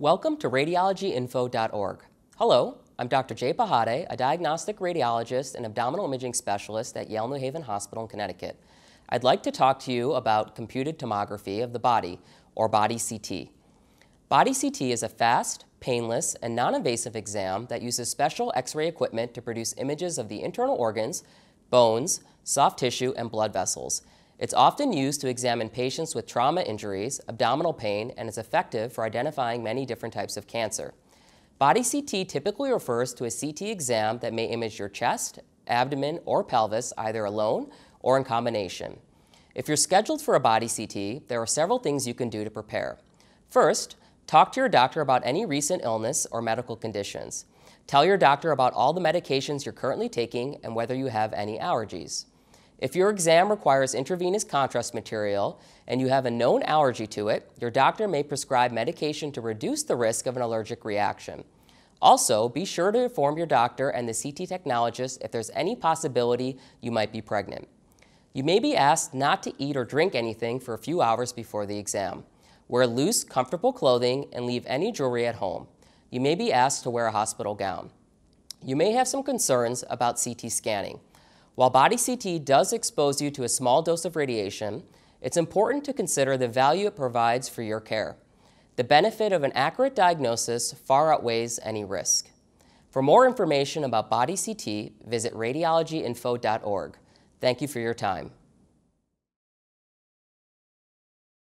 Welcome to radiologyinfo.org. Hello, I'm Dr. Jay Pahade, a diagnostic radiologist and abdominal imaging specialist at Yale New Haven Hospital in Connecticut. I'd like to talk to you about computed tomography of the body, or body CT. Body CT is a fast, painless, and non-invasive exam that uses special X-ray equipment to produce images of the internal organs, bones, soft tissue, and blood vessels. It's often used to examine patients with trauma injuries, abdominal pain, and is effective for identifying many different types of cancer. Body CT typically refers to a CT exam that may image your chest, abdomen, or pelvis either alone or in combination. If you're scheduled for a body CT, there are several things you can do to prepare. First, talk to your doctor about any recent illness or medical conditions. Tell your doctor about all the medications you're currently taking and whether you have any allergies. If your exam requires intravenous contrast material and you have a known allergy to it, your doctor may prescribe medication to reduce the risk of an allergic reaction. Also, be sure to inform your doctor and the CT technologist if there's any possibility you might be pregnant. You may be asked not to eat or drink anything for a few hours before the exam. Wear loose, comfortable clothing and leave any jewelry at home. You may be asked to wear a hospital gown. You may have some concerns about CT scanning. While body CT does expose you to a small dose of radiation, it's important to consider the value it provides for your care. The benefit of an accurate diagnosis far outweighs any risk. For more information about body CT, visit radiologyinfo.org. Thank you for your time.